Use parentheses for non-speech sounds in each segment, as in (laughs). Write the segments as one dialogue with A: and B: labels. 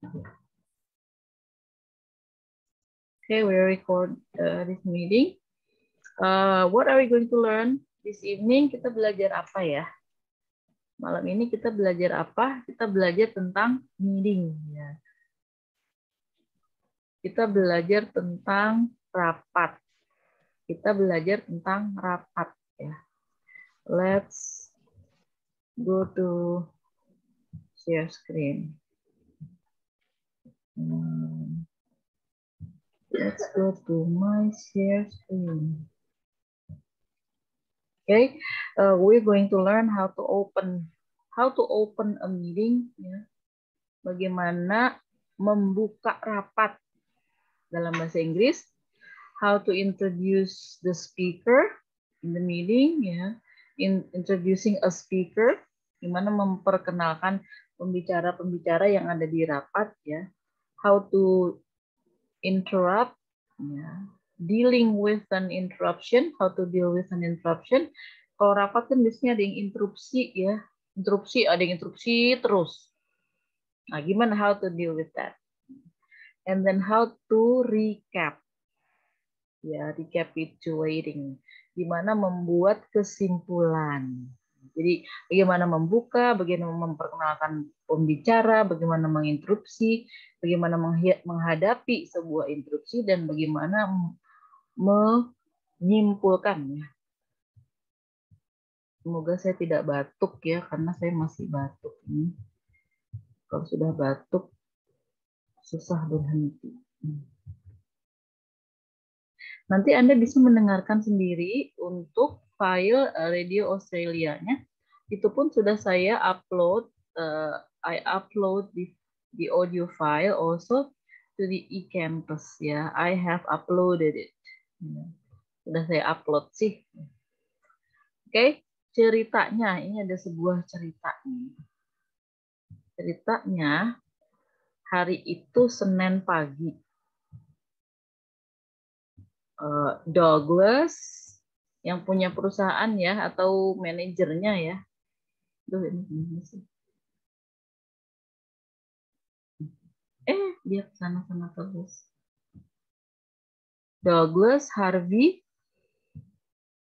A: Okay, we record uh, this meeting. Uh, what are we going to learn this evening? Kita belajar apa ya? Malam ini kita belajar apa? Kita belajar tentang meeting. Ya. Kita belajar tentang rapat. Kita belajar tentang rapat. Ya. Let's go to share screen. Let's go to my share screen. Okay, uh, we're going to learn how to open how to open a meeting. Ya. Bagaimana membuka rapat dalam bahasa Inggris. How to introduce the speaker in the meeting. Ya. In introducing a speaker. Gimana memperkenalkan pembicara-pembicara yang ada di rapat. Ya. How to interrupt. Ya dealing with an interruption, how to deal with an interruption. Kalau rapat kan biasanya ada yang interupsi ya, interupsi, ada yang interupsi terus. Nah, gimana how to deal with that? And then how to recap. Ya, recapitulating. Gimana membuat kesimpulan. Jadi bagaimana membuka, bagaimana memperkenalkan pembicara, bagaimana menginterupsi, bagaimana menghadapi sebuah interupsi, dan bagaimana menyimpulkannya. Semoga saya tidak batuk ya, karena saya masih batuk ini. Kalau sudah batuk, susah berhenti. Nanti Anda bisa mendengarkan sendiri untuk file eh, Radio Australia-nya. Itu pun sudah saya upload, uh, I upload the, the audio file also to the eCampus ya. I have uploaded it. Iya. Sudah saya upload sih. Oke, ceritanya ini ada sebuah cerita Ceritanya hari itu Senin pagi. Eh, Douglas yang punya perusahaan ya atau manajernya ya. Duh, ini sih. Eh, dia sana-sana terus. Douglas, Harvey,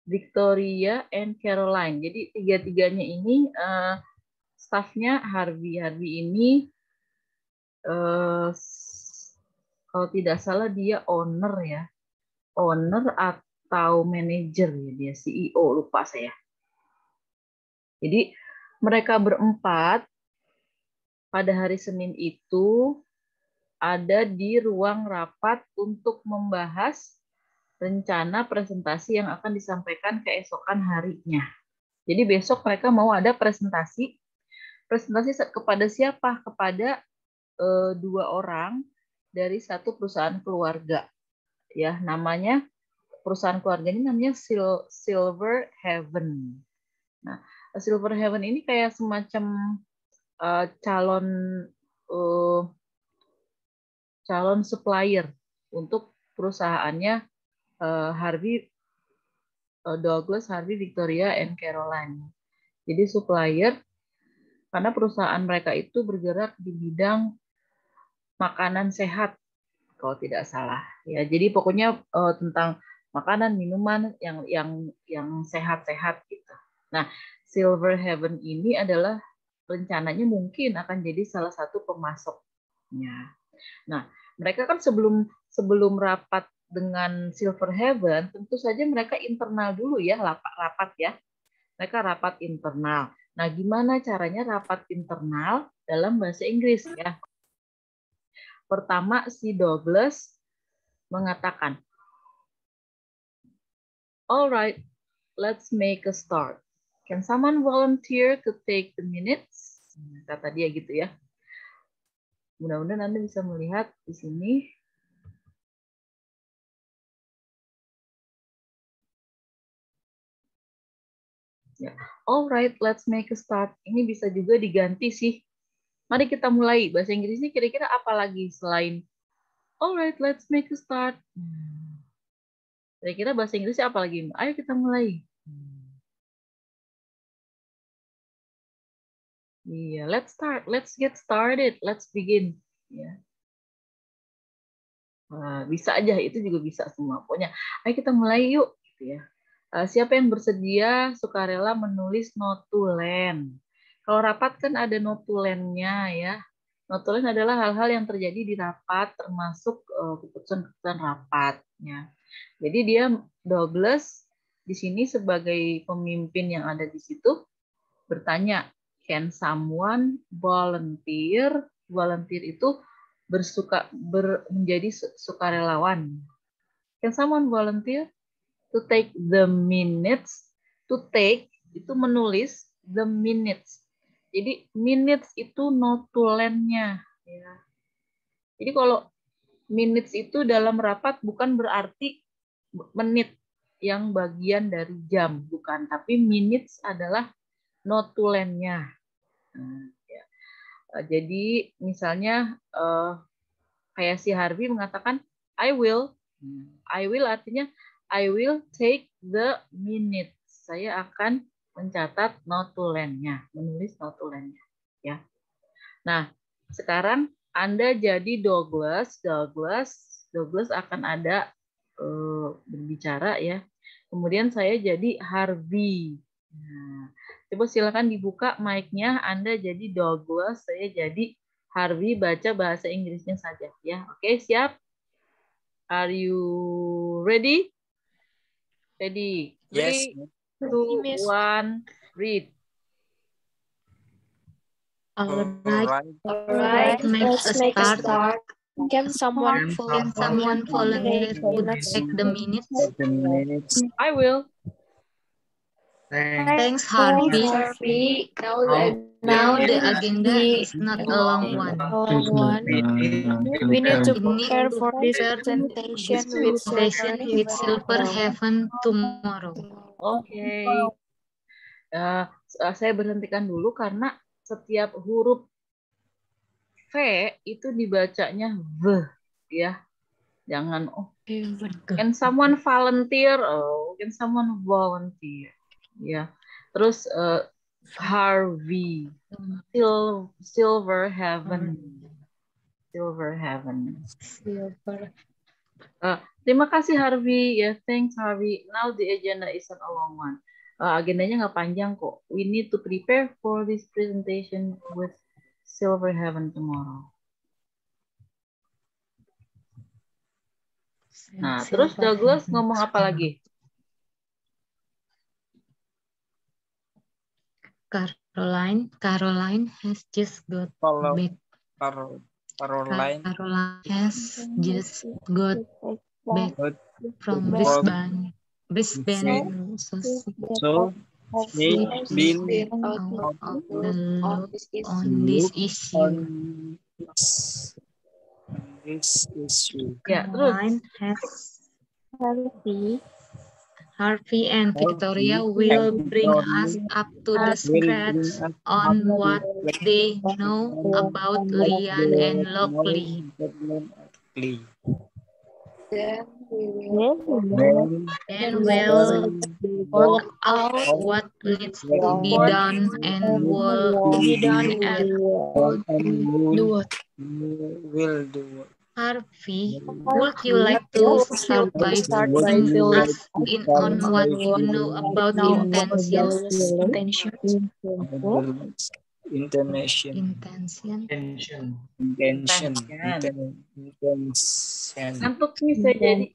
A: Victoria, and Caroline. Jadi tiga-tiganya ini uh, staffnya Harvey. Harvey ini uh, kalau tidak salah dia owner ya, owner atau manager ya dia CEO lupa saya. Jadi mereka berempat pada hari Senin itu ada di ruang rapat untuk membahas rencana presentasi yang akan disampaikan keesokan harinya. Jadi besok mereka mau ada presentasi. Presentasi kepada siapa? Kepada e, dua orang dari satu perusahaan keluarga. Ya, namanya perusahaan keluarga ini namanya Silver Heaven. Nah, Silver Heaven ini kayak semacam uh, calon uh, calon supplier untuk perusahaannya uh, Harvey uh, Douglas, Harvey, Victoria, and Caroline. Jadi supplier karena perusahaan mereka itu bergerak di bidang makanan sehat kalau tidak salah ya jadi pokoknya uh, tentang makanan minuman yang yang yang sehat-sehat gitu nah Silver Heaven ini adalah rencananya mungkin akan jadi salah satu pemasoknya nah mereka kan sebelum sebelum rapat dengan Silver Heaven, tentu saja mereka internal dulu ya, rapat, rapat ya. Mereka rapat internal. Nah, gimana caranya rapat internal dalam bahasa Inggris ya? Pertama, si Douglas mengatakan, Alright, let's make a start. Can someone volunteer to take the minutes? Kata dia gitu ya. Mudah-mudahan Anda bisa melihat di sini. Ya. Alright, let's make a start. Ini bisa juga diganti sih. Mari kita mulai. Bahasa Inggrisnya kira-kira apa lagi selain Alright, let's make a start. Hmm. Kira-kira bahasa Inggrisnya apa lagi? Ayo kita mulai. Iya, let's start. Let's get started. Let's begin. Ya. Nah, bisa aja itu juga bisa semua. Pokoknya, ayo kita mulai yuk. Gitu ya. Uh, siapa yang bersedia sukarela menulis notulen? Kalau rapat kan ada notulennya ya. Notulen adalah hal-hal yang terjadi di rapat termasuk uh, keputusan-keputusan rapatnya. Jadi dia Douglas di sini sebagai pemimpin yang ada di situ bertanya, can someone volunteer? Volunteer itu bersuka ber, menjadi sukarelawan. Can someone volunteer to take the minutes? To take itu menulis the minutes jadi minutes itu notulennya. Ya. Jadi kalau minutes itu dalam rapat bukan berarti menit yang bagian dari jam, bukan. Tapi minutes adalah notulennya. Nah, ya. Eh, jadi misalnya uh, kayak si Harvey mengatakan I will, I will artinya I will take the minutes. Saya akan mencatat notulennya, menulis notulennya, ya. Nah, sekarang Anda jadi Douglas, Douglas, Douglas akan ada uh, berbicara ya. Kemudian saya jadi Harvey. Nah, coba silakan dibuka mic-nya. Anda jadi Douglas, saya jadi Harvey baca bahasa Inggrisnya saja ya. Oke, siap? Are you ready? Ready?
B: Yes
A: two, one, read.
C: All right. All right. Let's make a start. Can someone can someone volunteer to take the minutes?
B: The minutes.
A: I will.
C: Thanks, Thanks Harvey. Harvey. Now, the, now the agenda is not a long one. We need to prepare for this presentation with session with Silver Heaven tomorrow.
A: Oke. Okay. Uh, saya berhentikan dulu karena setiap huruf V itu dibacanya V ya. Jangan oh can someone volunteer? Oh, can someone volunteer? Ya. Terus uh, Harvey, Sil Silver Heaven. Silver Heaven. Silver. Uh, terima kasih Harvey. Ya, yeah, thanks Harvey. Now the agenda is a long one. Uh, agendanya nggak panjang kok. We need to prepare for this presentation with Silver Heaven tomorrow. Nah, terus Douglas ngomong apa lagi?
C: Caroline, Caroline has just got
B: Follow.
C: back.
B: Caroline.
C: Caroline has just got back from Brisbane. Brisbane. So,
B: so she been
C: out of the on this issue.
B: On this issue.
A: Yeah,
C: Caroline has Harvey and Victoria will bring us up to the scratch on what they know about Lian and Lockley. Then we'll work out what needs to be done and will be done and do what.
B: Will do
C: Harvey, would you like to start by filling us in on what you know about intentions? Intention.
B: Intention.
C: Intention.
B: Intention. Intention. Intention.
A: Ngantuk nih saya jadi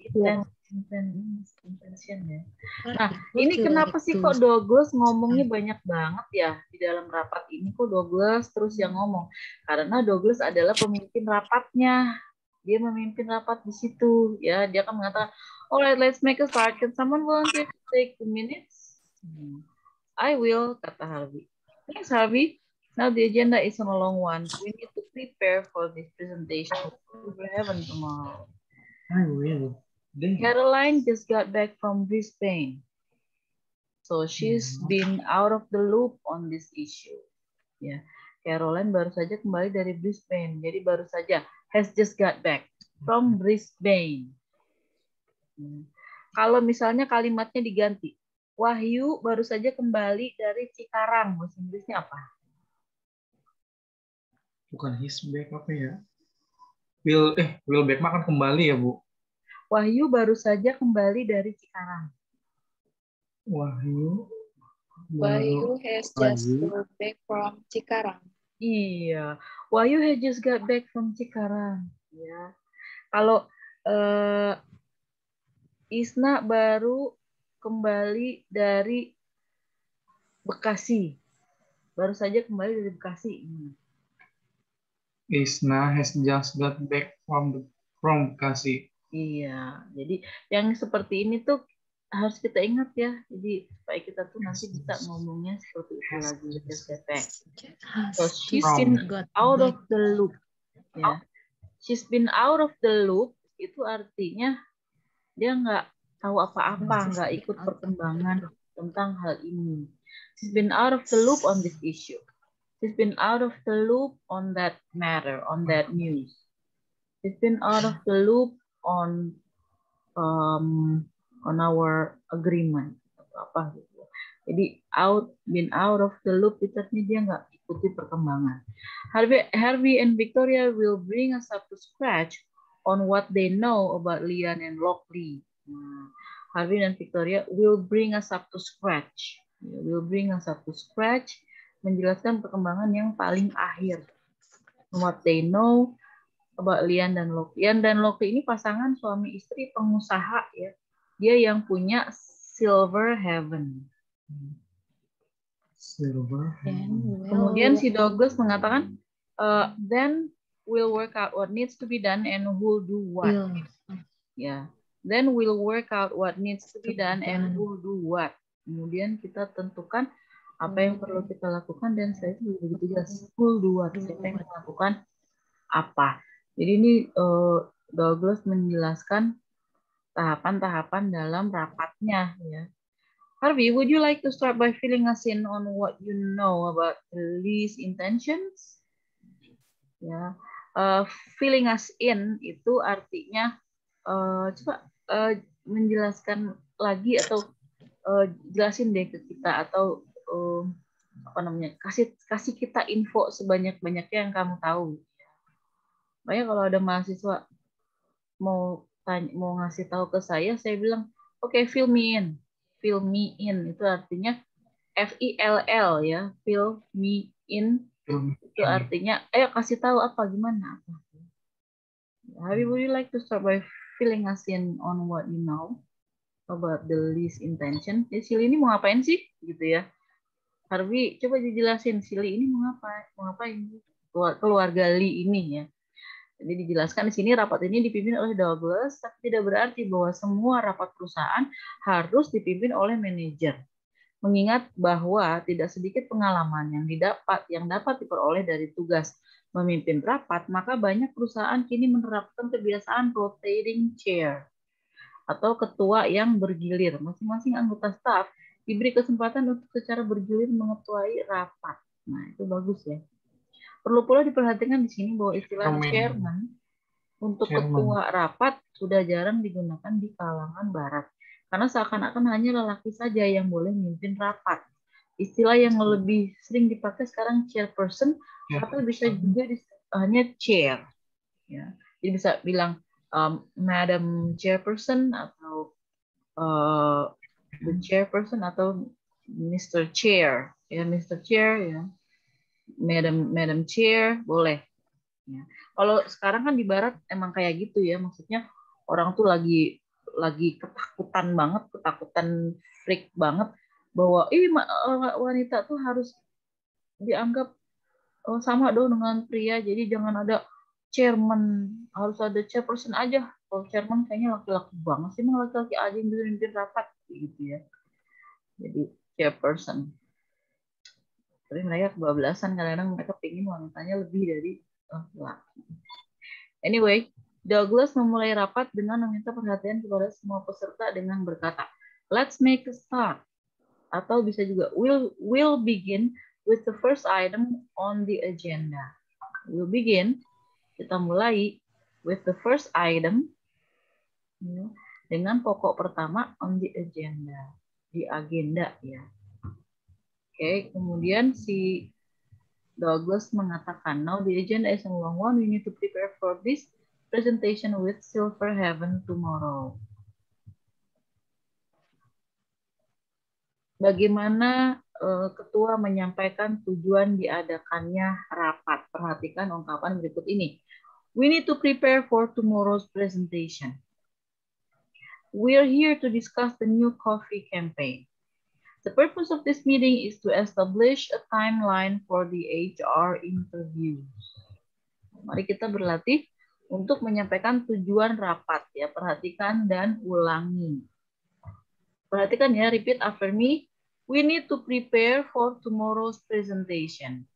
A: intention ya. Nah, ini kenapa sih kok Douglas ngomongnya banyak banget ya di dalam rapat ini kok Douglas terus yang ngomong? Karena Douglas adalah pemimpin rapatnya dia memimpin rapat di situ ya dia akan mengatakan alright let's make a start can someone volunteer to take the minutes hmm. I will kata Harvey thanks Harvey now the agenda is on a long one we need to prepare for this presentation we will have it tomorrow
B: I will
A: Caroline just got back from Brisbane so she's hmm. been out of the loop on this issue ya yeah. Caroline baru saja kembali dari Brisbane jadi baru saja has just got back from Brisbane. Hmm. Kalau misalnya kalimatnya diganti, Wahyu baru saja kembali dari Cikarang. Bahasa Inggrisnya apa?
B: Bukan his back apa ya?
D: Will eh Will Beck makan kembali ya Bu.
A: Wahyu baru saja kembali dari Cikarang.
D: Wahyu.
C: Wahyu has just
B: Wahyu.
C: got back from Cikarang.
A: Iya, Wahyu had just got back from Cikarang. Ya, kalau eh, Isna baru kembali dari Bekasi, baru saja kembali dari Bekasi. Hmm.
D: Isna has just got back from the from Bekasi.
A: Iya, jadi yang seperti ini tuh harus kita ingat ya. Jadi supaya kita tuh nanti bisa ngomongnya seperti itu lagi. Get back. So she's been
C: got
A: out of the loop. Ya. She's been out of the loop itu artinya dia nggak tahu apa-apa, nggak ikut perkembangan tentang hal ini. She's been out of the loop on this issue. She's been out of the loop on that matter, on that news. She's been out of the loop on um, on our agreement atau apa gitu. Jadi out, been out of the loop itu artinya dia nggak ikuti perkembangan. Harvey, Harvey and Victoria will bring us up to scratch on what they know about Lian and Lockley. Nah, Harvey dan Victoria will bring us up to scratch. Will bring us up to scratch, menjelaskan perkembangan yang paling akhir. What they know about Lian dan Lockley. Lian dan Lockley ini pasangan suami istri pengusaha ya. Dia yang punya Silver Heaven.
D: Silver.
A: Kemudian si Douglas mengatakan, uh, then we'll work out what needs to be done and who'll do what. Ya, then we'll work out what needs to be done and who'll do what. Kemudian kita tentukan apa yang perlu kita lakukan dan saya itu begitu jelas who'll do what. Siapa yang melakukan apa. Jadi ini uh, Douglas menjelaskan tahapan-tahapan dalam rapatnya ya. Harvey, would you like to start by filling us in on what you know about the intentions? Ya, uh, filling us in itu artinya uh, coba uh, menjelaskan lagi atau uh, jelasin deh ke kita atau uh, apa namanya kasih kasih kita info sebanyak banyaknya yang kamu tahu. Makanya kalau ada mahasiswa mau tanya, mau ngasih tahu ke saya, saya bilang oke okay, fill me in. Fill me in itu artinya F I L L ya fill me in. Itu artinya ayo kasih tahu apa gimana? Apa Harvey would you like to start by filling us in on what you know about the least intention? Ya Sili ini mau ngapain sih? Gitu ya Harvey coba dijelasin Sili ini mau ngapain mau keluarga Lee ini ya jadi dijelaskan di sini rapat ini dipimpin oleh Douglas, tapi tidak berarti bahwa semua rapat perusahaan harus dipimpin oleh manajer. Mengingat bahwa tidak sedikit pengalaman yang didapat yang dapat diperoleh dari tugas memimpin rapat, maka banyak perusahaan kini menerapkan kebiasaan rotating chair atau ketua yang bergilir. Masing-masing anggota staf diberi kesempatan untuk secara bergilir mengetuai rapat. Nah, itu bagus ya. Perlu pula diperhatikan di sini bahwa istilah
D: Amin.
A: chairman untuk
D: Chairman.
A: ketua rapat sudah jarang digunakan di kalangan barat. Karena seakan-akan hanya lelaki saja yang boleh memimpin rapat. Istilah yang lebih sering dipakai sekarang chairperson
D: Ya.
A: atau bisa juga hanya chair. Ya. Jadi bisa bilang um, Madam Chairperson atau uh, the Chairperson atau Mr. Chair. Ya, Mr. Chair ya. Madam Madam Chair boleh. Ya. Kalau sekarang kan di barat emang kayak gitu ya, maksudnya orang tuh lagi lagi ketakutan banget, ketakutan freak banget bahwa ih eh, wanita tuh harus dianggap eh, sama dong dengan pria, jadi jangan ada chairman, harus ada chairperson aja. Kalau chairman kayaknya laki-laki banget sih, emang laki-laki aja yang bisa rapat gitu ya. Jadi chairperson tapi mereka kebablasan kadang-kadang mereka pengen wanitanya lebih dari laki-laki. Anyway, Douglas memulai rapat dengan meminta perhatian kepada semua peserta dengan berkata, "Let's make a start." Atau bisa juga, "We'll will begin with the first item on the agenda." We'll begin, kita mulai with the first item ya, dengan pokok pertama on the agenda, di agenda ya. Oke, kemudian si Douglas mengatakan, now the agenda is a long one, we need to prepare for this presentation with Silver Heaven tomorrow. Bagaimana uh, ketua menyampaikan tujuan diadakannya rapat? Perhatikan ungkapan berikut ini. We need to prepare for tomorrow's presentation. We are here to discuss the new coffee campaign. The purpose of this meeting is to establish a timeline for the HR interviews. Mari kita berlatih untuk menyampaikan tujuan rapat ya. Perhatikan dan ulangi. Perhatikan ya, repeat after me. We need to prepare for tomorrow's presentation.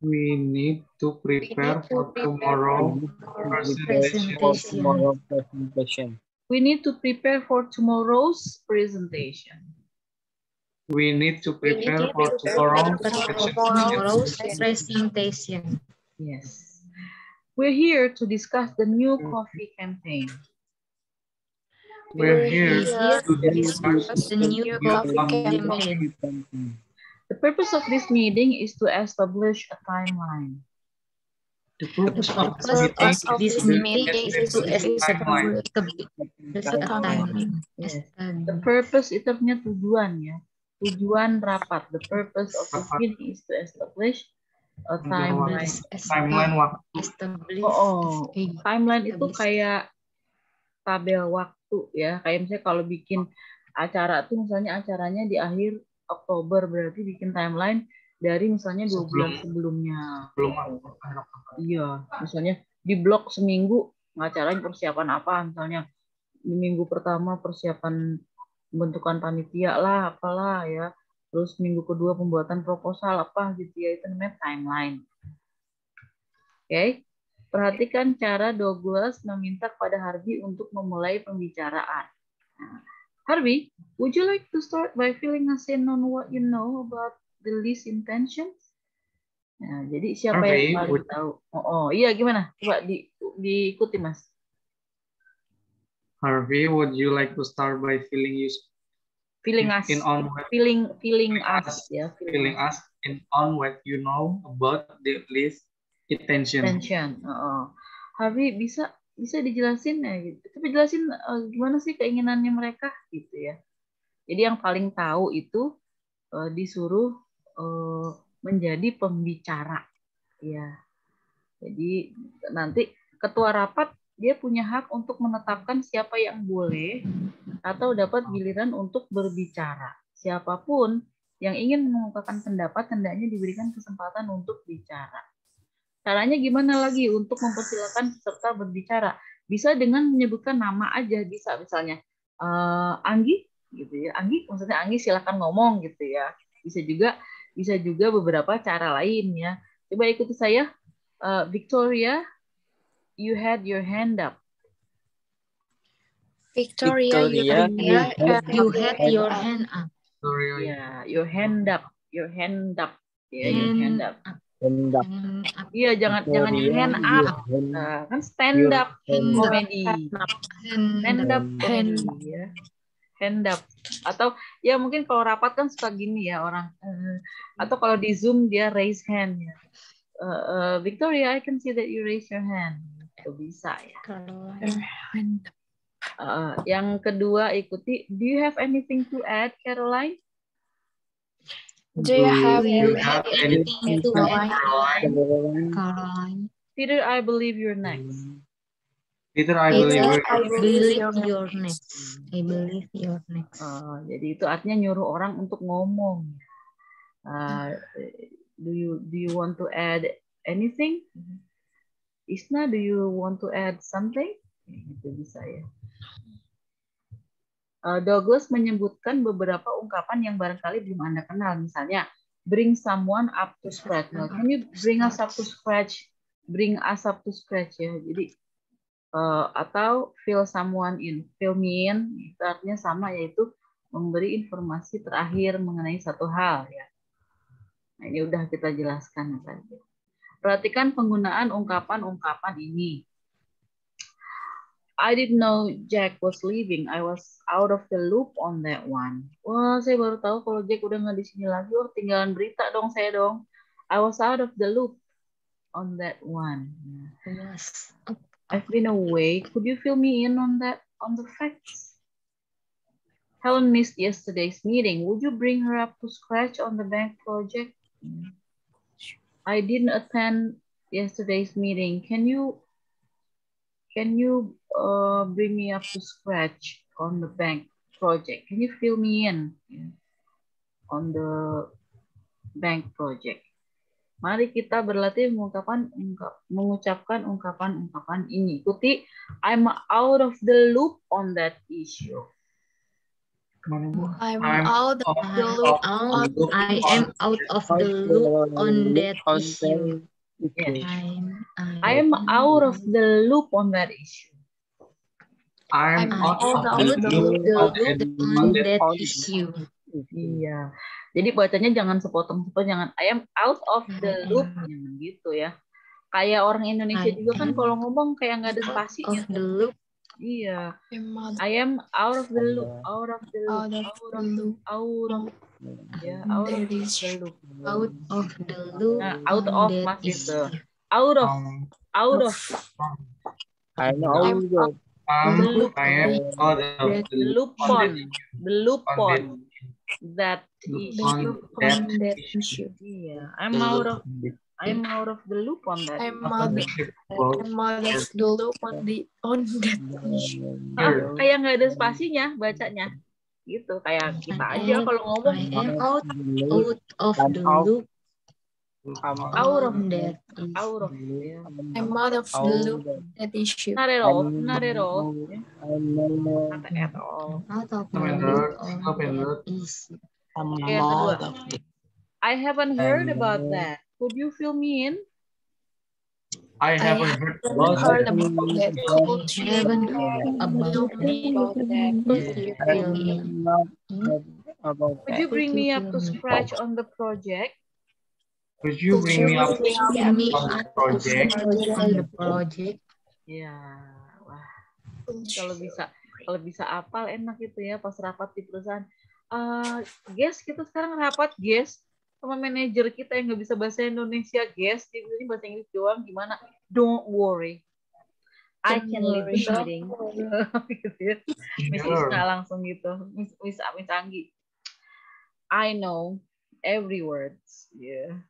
D: We need to prepare for tomorrow presentation.
B: For tomorrow presentation.
A: We need to prepare for tomorrow's presentation.
D: We need to prepare for tomorrow presentation.
C: Tomorrow's presentation.
A: Yes. We're here to discuss the new mm-hmm. coffee campaign.
D: We're here
C: Here
D: to
C: to
D: discuss
C: discuss the new coffee campaign.
A: The purpose of this meeting is to establish a timeline.
D: The purpose of this meeting
C: is to establish the timeline.
A: The purpose itu artinya tujuan ya. Tujuan rapat. The purpose of this meeting is to establish a timeline.
D: timeline waktu.
A: Oh, oh. Timeline itu kayak tabel waktu ya. Kayak misalnya kalau bikin acara tuh misalnya acaranya di akhir Oktober berarti bikin timeline dari misalnya dua
D: Sebelum.
A: bulan sebelumnya.
D: belum.
A: Iya, misalnya di blok seminggu ngacarain persiapan apa, misalnya di minggu pertama persiapan pembentukan panitia lah, apalah ya. Terus minggu kedua pembuatan proposal apa gitu ya, itu namanya timeline. Oke, perhatikan cara Douglas meminta kepada Harvey untuk memulai pembicaraan. Nah, Harvey, would you like to start by filling us in on what you know about the least intentions? Nah, jadi siapa
D: Harvey,
A: yang paling tahu? Oh, oh, iya gimana? Coba di, diikuti mas.
D: Harvey, would you like to start by filling you
A: Feeling us,
D: in on
A: feeling, feeling
D: Feeling
A: us,
D: us.
A: ya,
D: filling us in on what you know about the list intention.
A: Attention. Oh, Harvey bisa bisa dijelasin ya gitu. Tapi jelasin eh, gimana sih keinginannya mereka gitu ya. Jadi yang paling tahu itu eh, disuruh menjadi pembicara. Ya. Jadi nanti ketua rapat dia punya hak untuk menetapkan siapa yang boleh atau dapat giliran untuk berbicara. Siapa pun yang ingin mengungkapkan pendapat hendaknya diberikan kesempatan untuk bicara. Caranya gimana lagi untuk mempersilakan peserta berbicara? Bisa dengan menyebutkan nama aja, bisa misalnya eh, Anggi, gitu ya. Anggi, maksudnya Anggi silakan ngomong gitu ya. Bisa juga, bisa juga beberapa cara lain ya. Coba ikuti saya, Eh, Victoria, you had your hand up.
C: Victoria, you,
B: Victoria,
C: you,
B: you
C: you had your hand up.
D: Sorry,
A: Ya, your hand up, your hand up, ya, your hand up.
B: Hand up.
C: Hand up.
A: Iya, jangan jangan your hand
B: Victoria,
A: up.
B: hand-
A: Nah, kan stand up
B: hand up.
A: komedi.
C: Hand
A: Hand up
C: Hand
A: ya. Hand up. Atau ya mungkin kalau rapat kan suka gini ya orang. eh, atau kalau di Zoom dia raise hand ya. Eh, eh, Victoria, I can see that you raise your hand. Itu bisa ya. Eh, yang kedua ikuti. Do you have anything to add, Caroline?
C: Do you have,
D: Do
C: you have
D: have
C: anything to add,
D: Caroline?
C: Caroline?
A: Peter, I believe you're next.
D: Peter, I believe
C: I believe you're next. I believe you're next.
A: Oh, jadi itu artinya nyuruh orang untuk ngomong. Uh, do you do you want to add anything? Isna, do you want to add something? Itu bisa ya. Uh, Douglas menyebutkan beberapa ungkapan yang barangkali belum Anda kenal. Misalnya, bring someone up to scratch. Now, can you bring us up to scratch? Bring us up to scratch ya. Jadi uh, atau fill someone in, fill me in, itu artinya sama yaitu memberi informasi terakhir mengenai satu hal ya. Nah, ini udah kita jelaskan tadi. Perhatikan penggunaan ungkapan-ungkapan ini. I didn't know Jack was leaving. I was out of the loop on that one. Wah, saya baru tahu kalau Jack udah nggak di sini lagi. Oh, tinggalan berita dong saya dong. I was out of the loop on that one?
C: Was.
A: I've been away. Could you fill me in on that, on the facts? Helen missed yesterday's meeting. Would you bring her up to scratch on the bank project? I didn't attend yesterday's meeting. Can you can you uh, bring me up to scratch on the bank project? Can you fill me in on the bank project? Mari kita berlatih mengungkapkan mengucapkan ungkapan-ungkapan ini. Ikuti I'm out of the loop on that issue.
C: I'm, out of the loop. Out, I am out of the loop on that issue.
A: Yes. I'm, I am out of the loop on that issue.
D: I'm, out, of the loop
C: on that issue.
A: Iya. Jadi bacanya jangan sepotong-sepotong, jangan I am out of the loop, jangan gitu ya. Kayak orang Indonesia juga kan kalau ngomong kayak nggak ada spasinya.
C: Of the loop.
A: Iya. I am out of the loop, out of the loop,
C: out of the loop,
A: out of ya out of the loop,
C: out of the loop.
A: Nah, out of mas itu, out of, out of.
B: I'm out of
D: the loop. I am out of
A: the loop on, the loop on that issue.
C: On that issue.
A: Iya, I'm out of I'm out of the loop on that.
C: I'm out, I'm out of the loop on the on that issue.
A: Ah, kayak nggak ada spasinya bacanya. Gitu kayak kita aja kalau ngomong.
C: I am out, out of the loop.
A: Out of
C: that.
A: Out of. Yeah.
C: I'm out of the loop that issue.
A: Not at all. Not at all.
B: Not
A: at all.
C: Out of the
D: loop
C: on that issue.
B: I'm
A: out of I haven't heard about that. Could you fill me in?
D: I haven't heard about
C: heard
D: that.
C: about that. I haven't heard about that. Hmm?
A: Could you bring me up to scratch on the project?
D: Could you bring me up
C: me
D: on the project?
C: on the project?
A: Ya, wah. Kalau bisa kalau bisa apal enak gitu ya pas rapat di perusahaan. Uh, guys, kita sekarang rapat, guys sama manajer kita yang nggak bisa bahasa Indonesia, guys. Di sini bahasa Inggris doang gimana? Don't worry. I can lead the meeting. gitu ya. Miss Isna langsung gitu. Miss, Miss, Miss Anggi. I know every words. Yeah.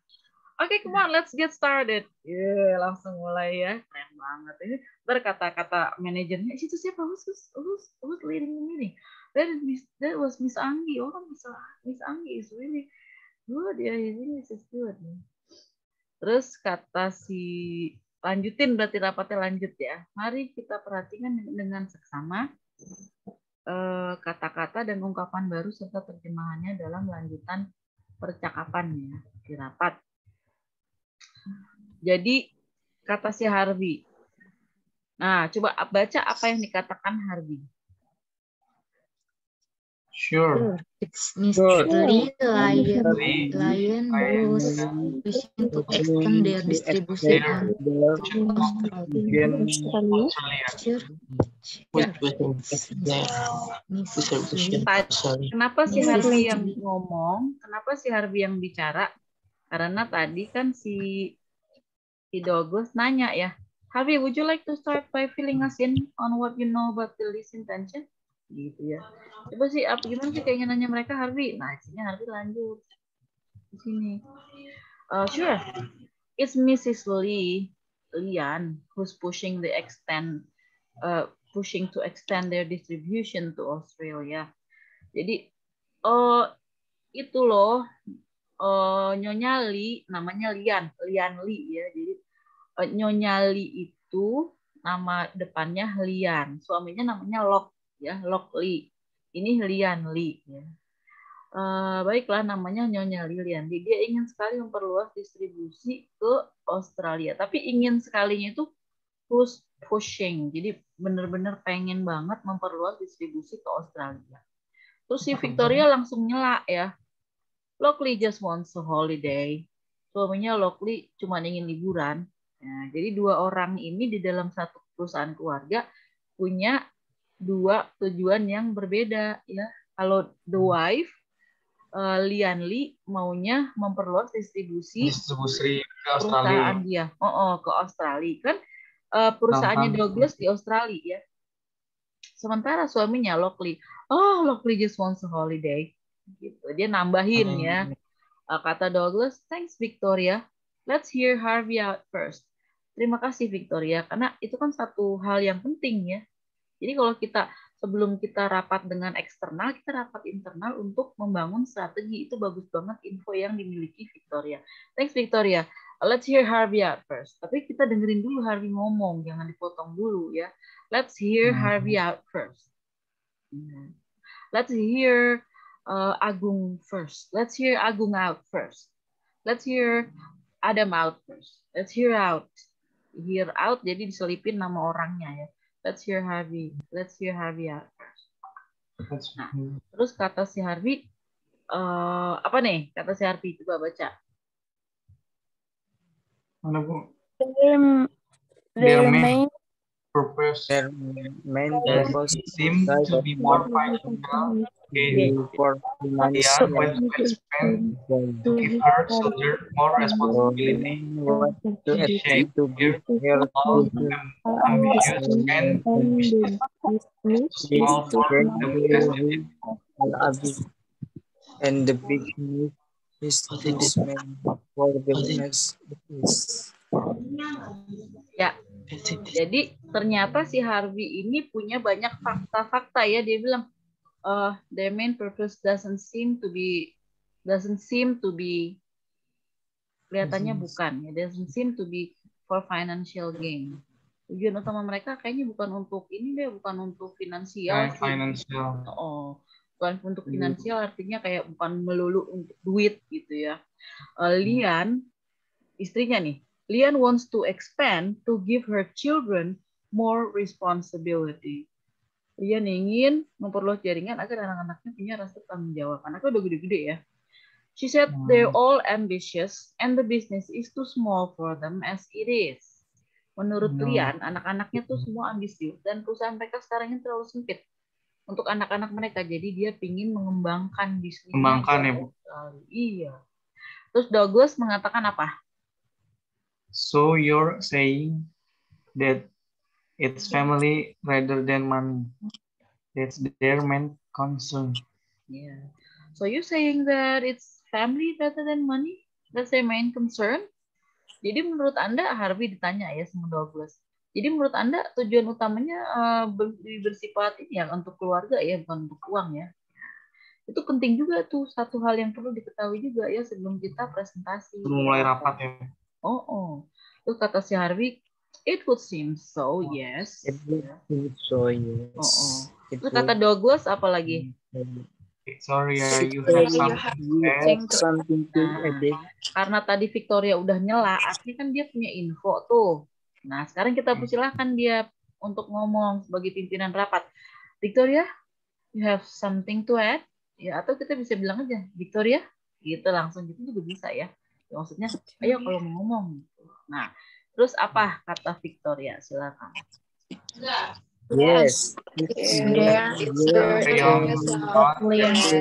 A: Oke, okay, come on, let's get started. Yeah, langsung mulai ya. Keren banget. Ini ntar kata-kata manajernya, itu siapa? Who's, who's, who's leading the meeting? That, is Miss, that was Miss Anggi. Oh, Miss, Miss Anggi is really good ya ini is good terus kata si lanjutin berarti rapatnya lanjut ya mari kita perhatikan dengan seksama kata-kata dan ungkapan baru serta terjemahannya dalam lanjutan percakapannya di rapat jadi kata si Harvey nah coba baca apa yang dikatakan Harvey
D: Sure.
C: It's Mr. Lee Lion, Lion was wishing to extend their distribution.
A: Kenapa si Harvey yang ngomong? Kenapa si Harvey yang bicara? Karena tadi kan si si Douglas nanya ya, Harvey, would you like to start by filling us in on what you know about the lease intention? Gitu ya. Coba sih apa gimana sih keinginannya mereka Harvey? Nah, sini Harvey lanjut di sini. Uh, sure, it's Mrs. Lee Lian who's pushing the extend uh, pushing to extend their distribution to Australia. Jadi uh, itu loh uh, Nyonya Lee namanya Lian, Lian Lee ya. Jadi uh, Nyonya Lee itu nama depannya Lian, suaminya namanya Lok ya, Lok Lee. Ini Lian Lee ya. Uh, baiklah namanya Nyonya Lilian. Dia ingin sekali memperluas distribusi ke Australia. Tapi ingin sekalinya itu push pushing. Jadi benar-benar pengen banget memperluas distribusi ke Australia. Terus si Victoria langsung nyela ya. Lockley just wants a holiday. Suaminya Lockley cuma ingin liburan. Nah, jadi dua orang ini di dalam satu perusahaan keluarga punya dua tujuan yang berbeda ya. Kalau the wife uh, Lian Li maunya memperluas distribusi
D: distribusi ke Australia.
A: dia oh, oh ke Australia kan uh, perusahaannya. Douglas di Australia ya sementara suaminya Lockley oh Lockley just wants a holiday gitu. Dia nambahin
D: Hmm.
A: ya Uh, kata Douglas thanks Victoria. Let's hear Harvey out first. Terima kasih Victoria karena itu kan satu hal yang penting ya. Jadi kalau kita sebelum kita rapat dengan eksternal kita rapat internal untuk membangun strategi. Itu bagus banget info yang dimiliki Victoria. Thanks Victoria. Let's hear Harvey out first. Tapi kita dengerin dulu Harvey ngomong jangan dipotong dulu ya. Let's hear
D: Hmm.
A: Harvey out first. Hmm. let's hear uh, Agung first. Let's hear Agung out first. Let's hear Adam out first. Let's hear out. Hear out jadi diselipin nama orangnya ya. Let's hear Harvey. Let's hear Harvey out first.
D: That's-
A: Terus kata si Harvey, eh, apa nih? Kata si Harvey coba baca.
D: Mana Bu?
C: Their,
D: Their
C: their
D: main
C: main
D: purpose.
B: Their main
D: that
B: purpose
D: seem to be more functional
B: is
D: in
B: for
D: yeah, when to expand to give her soldier more responsibility
B: what to achieve to give her
D: all
B: children
D: ambitious and ambitious. small for the biggest
B: an abyss and the big news is this man for the next is
A: Ya, jadi ternyata si Harvey ini punya banyak fakta-fakta ya. Dia bilang, eh their main purpose doesn't seem to be doesn't seem to be kelihatannya bukan ya doesn't seem to be for financial gain. Tujuan utama mereka kayaknya bukan untuk ini deh, bukan untuk finansial sih.
D: financial.
A: Oh, bukan untuk finansial artinya kayak bukan melulu untuk duit gitu ya. Eh, Lian, istrinya nih, Lian wants to expand to give her children more responsibility. Lian ingin memperluas jaringan agar anak-anaknya punya rasa tanggung jawab. Anaknya udah gede-gede ya. She said
D: Hmm.
A: they're all ambitious and the business is too small for them as it is. Menurut
D: Hmm.
A: Lian, anak-anaknya tuh semua ambisius dan perusahaan mereka sekarang ini terlalu sempit untuk anak-anak mereka. Jadi dia pingin mengembangkan bisnis.
D: Kembangkan ya, Bu.
A: Iya. Terus Douglas mengatakan apa?
D: So you're saying that it's family rather than money. That's their main concern.
A: Yeah. So you saying that it's family rather than money? That's their main concern? Jadi menurut Anda, Harvey ditanya ya sama Douglas. Jadi menurut Anda tujuan utamanya ber- bersifat ini ya untuk keluarga ya, bukan untuk uang ya. Itu penting juga tuh satu hal yang perlu diketahui juga ya sebelum kita presentasi.
D: Sebelum mulai rapat ya.
A: Oh, oh. Terus kata si Harvey, it would seem so, yes.
B: it would seem so yes
A: Oh, oh.
B: It
A: Terus kata Douglas apa lagi?
D: Sorry, uh, you have something to
B: something to
A: Nah.
B: add it?
A: karena tadi Victoria udah nyela, artinya kan dia punya info tuh. Nah, sekarang kita persilahkan dia untuk ngomong sebagai pimpinan rapat. Victoria, you have something to add? Ya, atau kita bisa bilang aja, Victoria, gitu langsung gitu juga bisa ya. Ya, maksudnya, ayo kalau mau ngomong. Nah, terus apa kata Victoria? Silakan.
B: Yes.
C: It's there. It's there.
D: Young
C: It's
D: son
C: Lian's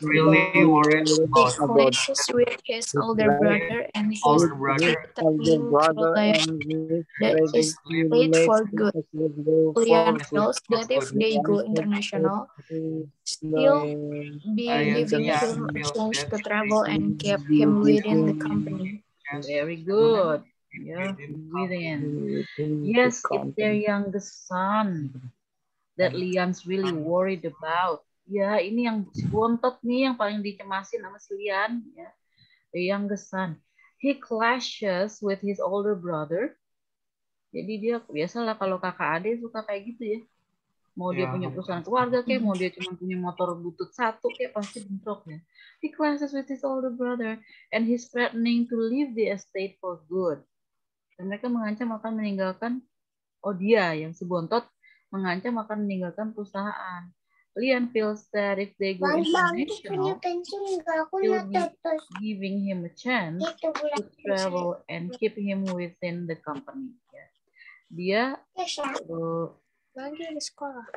D: really worried about
C: clashes with his older brother and his
D: older brother.
B: Elder brother
C: Lian
B: and his
C: that is late for good.
B: Lian
C: feels that if they go international, still be giving him a chance to travel and keep him within the company.
A: Very good. Ya, within. Yes, it's their youngest son that Lian's really worried about. Ya, ini yang si bontot nih yang paling dicemasin sama si Lian. Ya. The youngest son. He clashes with his older brother. Jadi dia biasalah kalau kakak adik suka kayak gitu ya. Mau dia
D: Ya.
A: punya perusahaan keluarga kayak, mau dia cuma punya motor butut satu kayak pasti bentrok ya. He clashes with his older brother and he's threatening to leave the estate for good. Dan mereka mengancam akan meninggalkan, oh dia yang si bontot mengancam akan meninggalkan perusahaan. Lian feels that if they go international, he'll be giving him a chance to travel and keep him within the company. Ya. Dia,
C: sekolah.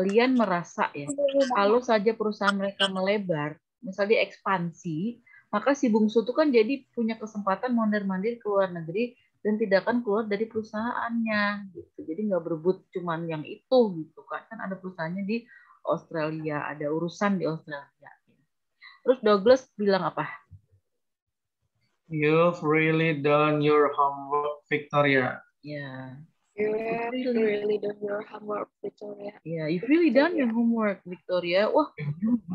A: Lian merasa ya, kalau saja perusahaan mereka melebar, misal dia ekspansi, maka si bungsu itu kan jadi punya kesempatan mondar-mandir ke luar negeri dan tidak akan keluar dari perusahaannya gitu. Jadi nggak berebut cuman yang itu gitu kan. Kan ada perusahaannya di Australia, ada urusan di Australia. Terus Douglas bilang apa?
D: You've really done your homework, Victoria.
A: Ya.
C: You
A: Really?
C: really done your homework, Victoria.
A: Ya, you've really done your homework, Victoria. Wah,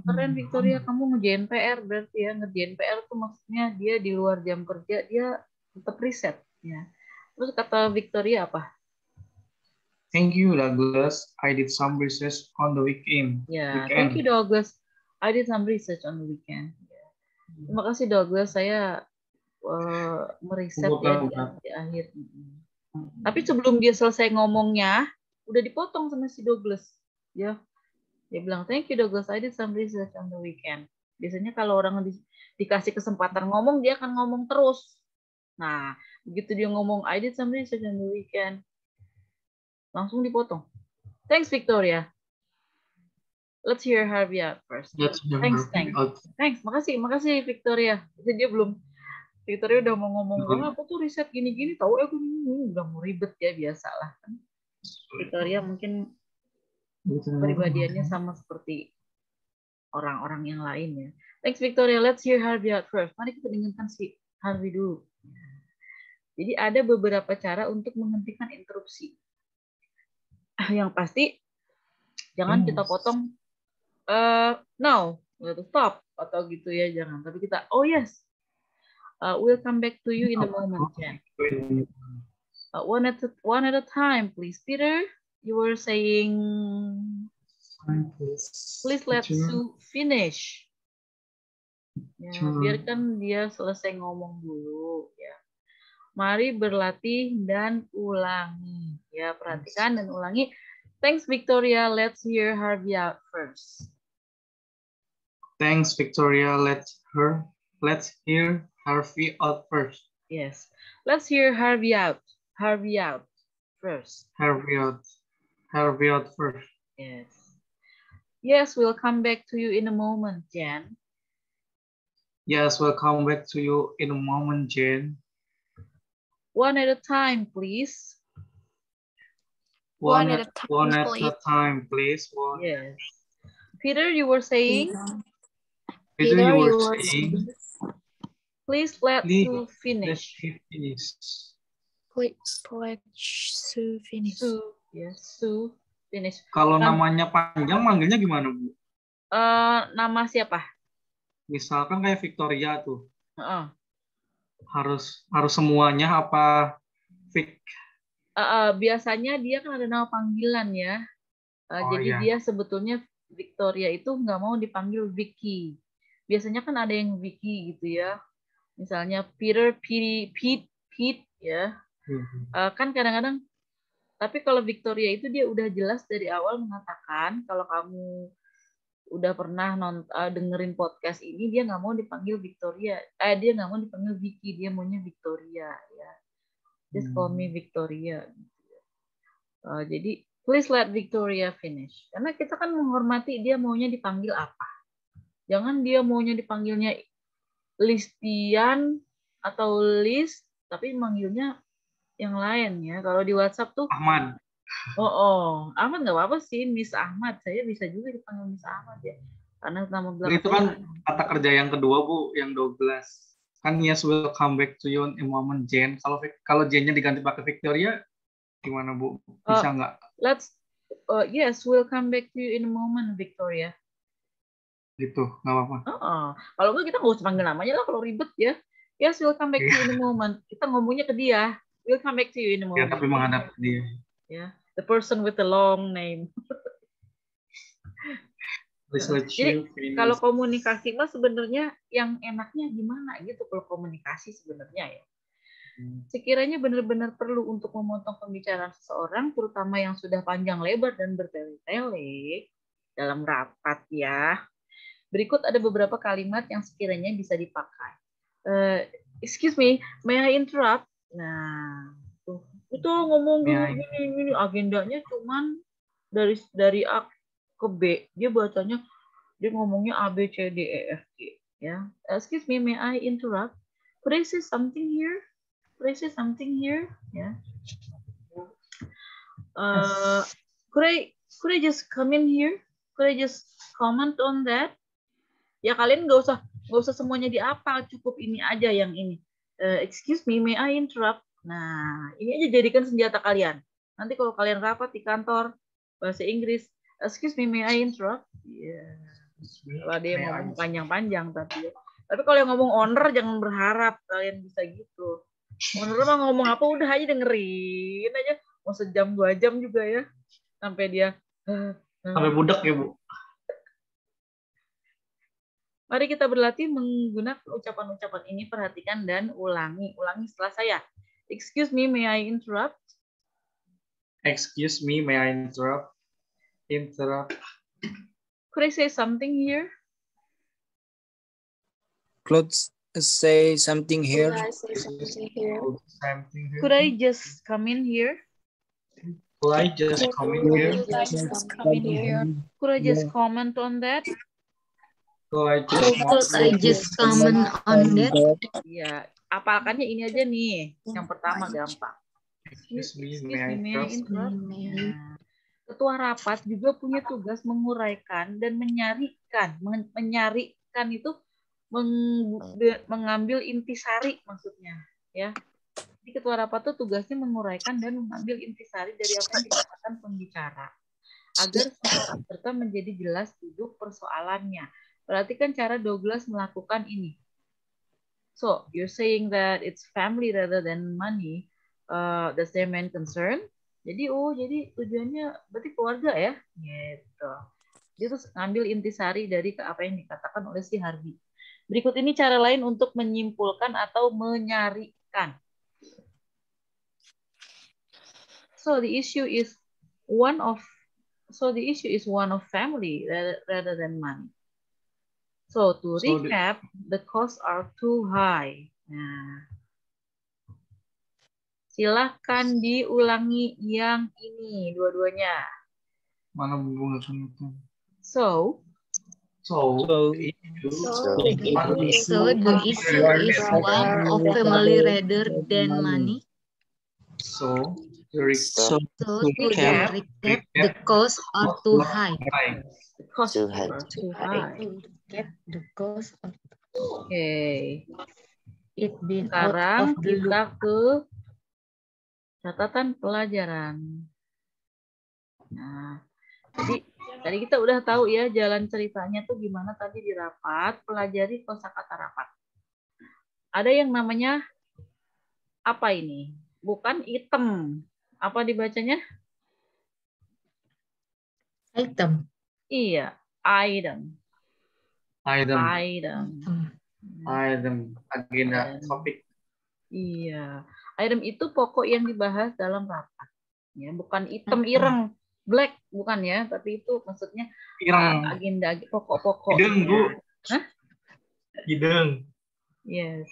A: keren Victoria, kamu ngerjain PR berarti ya. Ngerjain PR tuh maksudnya dia di luar jam kerja, dia tetap riset. Ya. Terus kata Victoria apa?
D: Thank you, Douglas. I did some research on the weekend.
A: Ya,
D: Weekend.
A: thank you Douglas. I did some research on the weekend. Ya. Terima kasih Douglas, saya eh, meriset ya di,
D: Bukan.
A: di akhir. Tapi sebelum dia selesai ngomongnya, udah dipotong sama si Douglas. Ya, dia bilang thank you Douglas, I did some research on the weekend. Biasanya kalau orang di- dikasih kesempatan ngomong, dia akan ngomong terus. Nah, begitu dia ngomong I did some research on the weekend, langsung dipotong. Thanks Victoria. Let's hear Harvey out first.
D: The
A: Thanks, thanks.
D: out.
A: Thanks, makasih, makasih Victoria. Jadi dia belum Victoria udah mau ngomong, oh, aku tuh riset gini-gini, tahu aku ini udah mau ribet ya biasalah kan. Victoria mungkin kepribadiannya sama seperti orang-orang yang lain ya. Thanks Victoria, let's hear Harvey out first. Mari kita dengarkan si Harvey dulu. Jadi ada beberapa cara untuk menghentikan interupsi. (laughs) Yang pasti jangan kita potong eh no, gitu, stop atau gitu ya jangan. Tapi kita oh yes, Uh, we'll come back to you in a moment, Jen. Uh, one at a, one at a time, please. Peter, you were saying, please let Sue finish. Ya, biarkan dia selesai ngomong dulu, ya. Mari berlatih dan ulangi. Ya, perhatikan dan ulangi. Thanks, Victoria. Let's hear Harvey out first.
D: Thanks, Victoria. Let's her. Let's hear Harvey out first.
A: Yes. Let's hear Harvey out. Harvey out first.
D: Harvey out. Harvey out first.
A: Yes. Yes, we'll come back to you in a moment, Jan.
D: Yes, we'll come back to you in a moment, Jane.
A: One at a time, please.
C: One at a time,
D: one at a
C: please.
D: time, please. One.
A: Yes. Peter, you were saying,
D: Peter,
C: Peter,
D: you were
C: you were
D: saying,
A: please let
D: Please,
A: Sue
D: let
A: finish.
D: she finish.
C: Please let Sue finish.
A: Sue, yes, Sue finish.
D: Kalau
A: Kan-
D: namanya panjang, manggilnya gimana, Bu?
A: Eh, nama siapa?
D: Misalkan kayak Victoria tuh,
A: Heeh.
D: Harus harus semuanya apa Vic?
A: Eh, eh, biasanya dia kan ada nama panggilan ya. Eh,
D: Oh,
A: jadi
D: iya.
A: dia sebetulnya Victoria itu nggak mau dipanggil Vicky. Biasanya kan ada yang Vicky gitu ya. Misalnya Peter, Pete, Pete, Pete ya. Eh, kan kadang-kadang tapi kalau Victoria itu dia udah jelas dari awal mengatakan kalau kamu udah pernah nont eh, dengerin podcast ini dia nggak mau dipanggil Victoria. Eh dia nggak mau dipanggil Vicky dia maunya Victoria ya. Just call me Victoria gitu ya. Eh, jadi please let Victoria finish. Karena kita kan menghormati dia maunya dipanggil apa. Jangan dia maunya dipanggilnya Listian atau List tapi manggilnya yang lain ya. Kalau di WhatsApp tuh
D: Ahmad.
A: Oh, oh. Ahmad nggak apa-apa sih, Miss Ahmad. Saya bisa juga dipanggil Miss Ahmad ya. Karena nama belakang
D: Itu kan kata kerja yang kedua, Bu, yang 12. Kan yes will come back to you in a moment, Jane. Kalau kalau Jane-nya diganti pakai Victoria, gimana, Bu? Bisa nggak?
A: Let's, uh, yes, we'll come back to you in a moment, Victoria.
D: Gitu, nggak apa-apa.
A: Oh, oh. Kalau nggak kita nggak usah panggil namanya lah kalau ribet ya. Yes, we'll come back to you in a moment. Kita ngomongnya ke dia. We'll come back to you in a
D: Ya,
A: moment.
D: tapi menghadap dia.
A: Ya, the person with the long name. (laughs) Jadi. Kalau komunikasi mah sebenarnya yang enaknya gimana gitu kalau komunikasi sebenarnya ya.
D: Hmm.
A: Sekiranya benar-benar perlu untuk memotong pembicaraan seseorang, terutama yang sudah panjang lebar dan bertele-tele dalam rapat ya. Berikut ada beberapa kalimat yang sekiranya bisa dipakai. Eh, excuse me, may I interrupt? Nah. Itu ngomong
D: May I-
A: gini, gini, gini, agendanya cuman dari dari A ke B. Dia bacanya Dia ngomongnya A, B, C, D, E, F, G. Ya. Excuse me, may I interrupt? Could I say something here? Could I say something here? Ya. Uh, could I could I just come in here? Could I just comment on that? Ya kalian nggak usah nggak usah semuanya diapal, cukup ini aja yang ini. Uh, excuse me, may I interrupt? Nah, ini aja jadikan senjata kalian. Nanti kalau kalian rapat di kantor bahasa Inggris, excuse me, may I interrupt? Yeah. Kalau dia ngomong panjang-panjang tapi tapi kalau yang ngomong owner jangan berharap kalian bisa gitu. Owner mah ngomong apa udah aja dengerin aja mau sejam dua jam juga ya sampai dia
D: sampai budak ya bu
A: mari kita berlatih menggunakan ucapan-ucapan ini perhatikan dan ulangi ulangi setelah saya excuse me may I interrupt
D: excuse me may I interrupt interrupt
A: could I say something here
B: Could say something here.
A: Could I just come in here?
D: Could I just come in here?
A: Could I just comment on that?
D: Could I just,
C: Could I just comment on that?
A: Ya, apalkannya ini aja nih. Yang pertama gampang.
D: Excuse me,
A: Excuse me, Ketua rapat juga punya tugas menguraikan dan menyarikan. Men- Menyarikan itu meng- mengambil intisari maksudnya, ya. Jadi ketua rapat tuh tugasnya menguraikan dan mengambil intisari dari apa yang dikatakan pembicara agar semua peserta menjadi jelas duduk persoalannya. Perhatikan cara Douglas melakukan ini. So, you're saying that it's family rather than money. Uh, that's their main concern. Jadi, oh, jadi tujuannya berarti keluarga ya? Gitu. Dia terus ngambil intisari dari apa yang dikatakan oleh si Harvey. Berikut ini cara lain untuk menyimpulkan atau menyarikan. So the issue is one of so the issue is one of family rather, rather than money. So to
D: So the-
A: recap, the costs are too high. Nah, silahkan diulangi yang ini dua-duanya.
D: Mana bunga itu?
A: So
D: So,
B: So-
D: the issue-
C: So the issue is one of family rather than money.
D: So,
B: So
C: So
B: To recap.
C: recap, the costs are too high.
A: the costs are too high.
C: Recap, the costs are
A: Oke.
C: it been out
A: Sekarang
C: of
A: kita ke catatan pelajaran. Nah, jadi tadi kita udah tahu ya jalan ceritanya tuh gimana tadi di rapat, pelajari kosakata rapat. Ada yang namanya apa ini? Bukan item. Apa dibacanya?
C: Item.
A: Iya, item.
D: Item,
A: Item.
C: Hmm.
D: item, agenda,
A: Item.
D: topik.
A: Iya, item itu pokok yang dibahas dalam rapat. Ya, bukan item
C: Mm-mm.
A: ireng, black bukan ya, tapi itu maksudnya
D: Irang,
A: uh, agenda pokok-pokok.
D: hidung bu.
A: Hah?
D: Hidung.
A: Yes.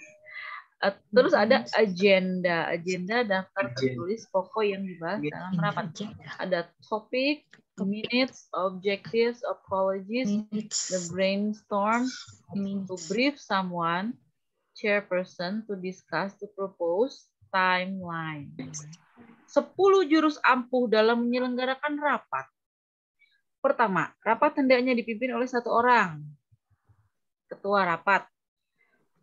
A: Uh, terus ada agenda, agenda daftar
D: Agenda.
A: tertulis pokok yang dibahas dalam rapat.
C: Agenda.
A: Ada topik, minutes, objectives, apologies, the
C: Minutes.
A: brainstorm, to
C: Minutes.
A: brief someone, chairperson to discuss to propose timeline. 10 jurus ampuh dalam menyelenggarakan rapat. Pertama, rapat hendaknya dipimpin oleh satu orang. Ketua rapat.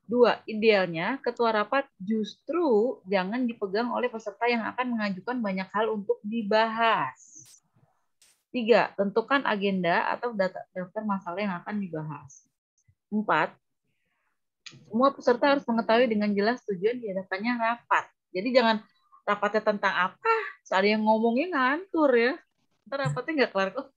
A: Dua, idealnya ketua rapat justru jangan dipegang oleh peserta yang akan mengajukan banyak hal untuk dibahas. Tiga, tentukan agenda atau daftar masalah yang akan dibahas. Empat, semua peserta harus mengetahui dengan jelas tujuan diadakannya rapat. Jadi jangan rapatnya tentang apa, ada yang ngomongnya ngantur ya. Ntar rapatnya nggak kelar kok.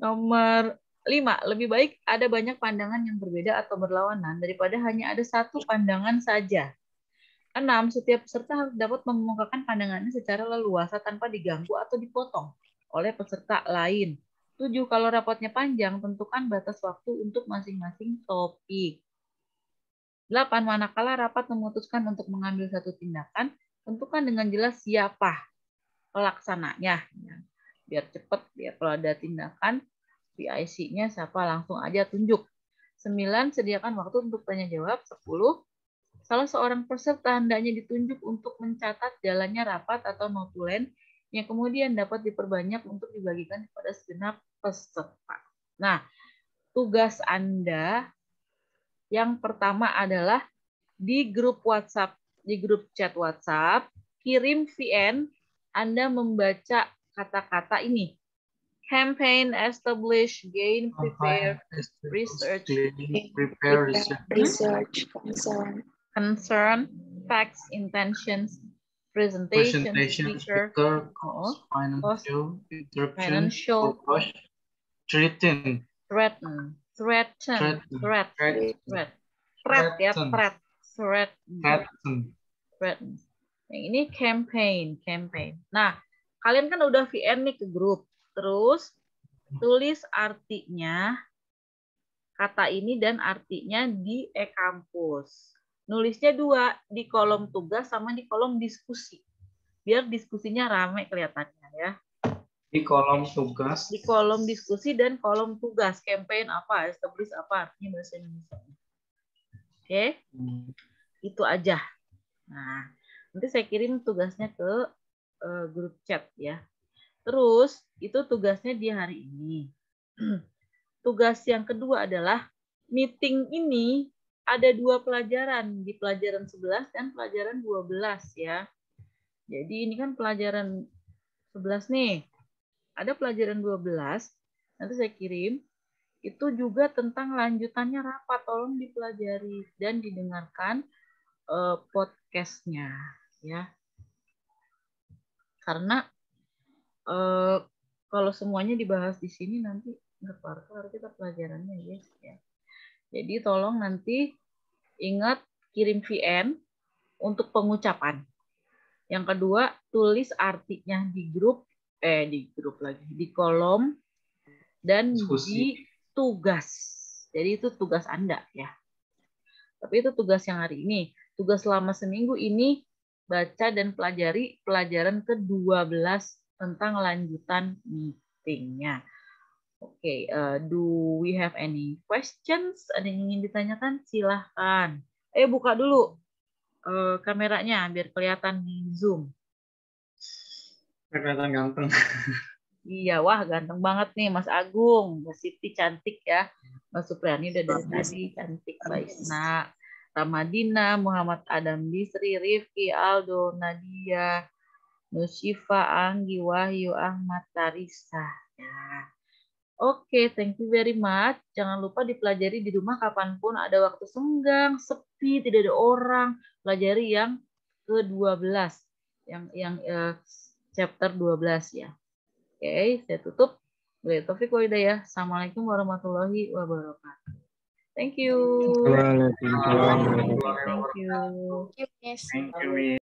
A: Nomor lima, lebih baik ada banyak pandangan yang berbeda atau berlawanan daripada hanya ada satu pandangan saja. Enam, setiap peserta harus dapat mengemukakan pandangannya secara leluasa tanpa diganggu atau dipotong oleh peserta lain. Tujuh, kalau rapatnya panjang, tentukan batas waktu untuk masing-masing topik. Delapan, manakala rapat memutuskan untuk mengambil satu tindakan, tentukan dengan jelas siapa pelaksananya. Ya. Biar cepat, biar kalau ada tindakan, PIC-nya siapa? Langsung aja tunjuk. 9. Sediakan waktu untuk tanya jawab. 10. Salah seorang peserta hendaknya ditunjuk untuk mencatat jalannya rapat atau notulen yang kemudian dapat diperbanyak untuk dibagikan kepada segenap peserta. Nah, tugas Anda yang pertama adalah di grup WhatsApp, di grup chat WhatsApp, kirim VN, Anda membaca kata-kata ini. Campaign, establish, gain, prepare, research,
D: prepare,
C: research, concern,
A: concern, facts, intentions, presentation,
D: presentation,
A: speaker,
D: speaker,
A: oh,
D: financial, interruption,
A: financial,
D: purpose, threaten,
A: threaten, threaten,
D: Threaten.
A: threat,
D: threat,
A: threat, threat ya, threat, threat,
D: threaten.
A: threaten. Yang ini campaign, campaign. Nah, kalian kan udah VN nih ke grup. Terus tulis artinya kata ini dan artinya di e-kampus. Nulisnya dua, di kolom tugas sama di kolom diskusi. Biar diskusinya rame kelihatannya ya.
D: Di kolom tugas,
A: Di kolom diskusi dan kolom tugas. Campaign apa, establish apa, artinya bahasa Indonesia. Oke,
D: Hmm,
A: itu aja. Nah, nanti saya kirim tugasnya ke eh, grup chat ya. Terus itu tugasnya di hari ini. (clears throat) Tugas yang kedua adalah meeting ini ada dua pelajaran di pelajaran 11 dan pelajaran 12 ya. Jadi ini kan pelajaran 11 nih. Ada pelajaran 12, nanti saya kirim. Itu juga tentang lanjutannya rapat, tolong dipelajari dan didengarkan eh, podcastnya ya. Karena eh, kalau semuanya dibahas di sini nanti nggak kelar-kelar kita pelajarannya guys ya. Jadi tolong nanti ingat kirim VN untuk pengucapan. Yang kedua, tulis artinya di grup eh di grup lagi di kolom dan
D: Diskusi.
A: di tugas. Jadi itu tugas Anda ya. Tapi itu tugas yang hari ini. Tugas selama seminggu ini baca dan pelajari pelajaran ke-12 tentang lanjutan meetingnya. Oke, eh, do we have any questions? Ada yang ingin ditanyakan? Silahkan. Eh, buka dulu eh, kameranya biar kelihatan di Zoom.
D: kelihatan ganteng.
A: Iya, wah ganteng banget nih Mas Agung. Mbak Siti cantik ya. Mas Supriani udah dari tadi cantik. Mbak Isna, Ramadina, Muhammad Adam Bisri, Rifki, Aldo, Nadia, Nusyifa, Anggi, Wahyu, Ahmad, Tarisa. Ya. Oke, thank you very much. Jangan lupa dipelajari di rumah kapan pun ada waktu senggang, sepi, tidak ada orang. Pelajari yang ke-12. Yang yang eh, chapter 12 ya. Oke, saya tutup. Bila Taufik wa hidayah. Assalamualaikum warahmatullahi wabarakatuh. Thank you. Thank you.
D: Thank you, Miss.